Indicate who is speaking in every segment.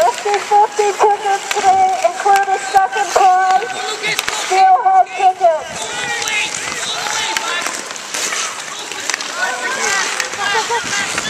Speaker 1: Fifty-fifty tickets today include a second prize. Considering he's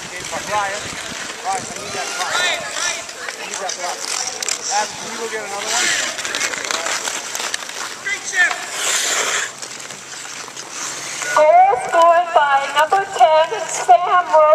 Speaker 2: Ryan, Ryan, I need that. I need that. Adam, can you go get another one?
Speaker 1: Goal scored by number 10, Sam Rodich.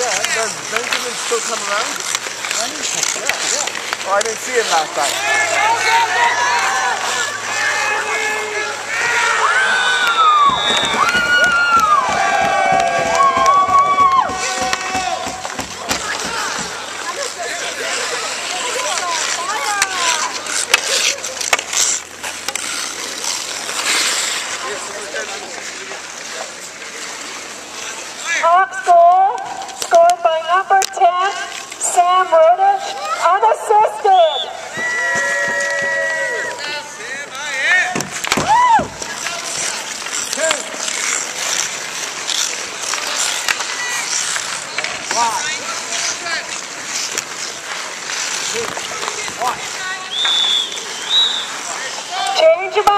Speaker 2: Yeah, does Benjamin still come around? Yeah, yeah. Oh, I didn't see him last time. Top score! number 10, Sam Roden, unassisted. Change of. mind.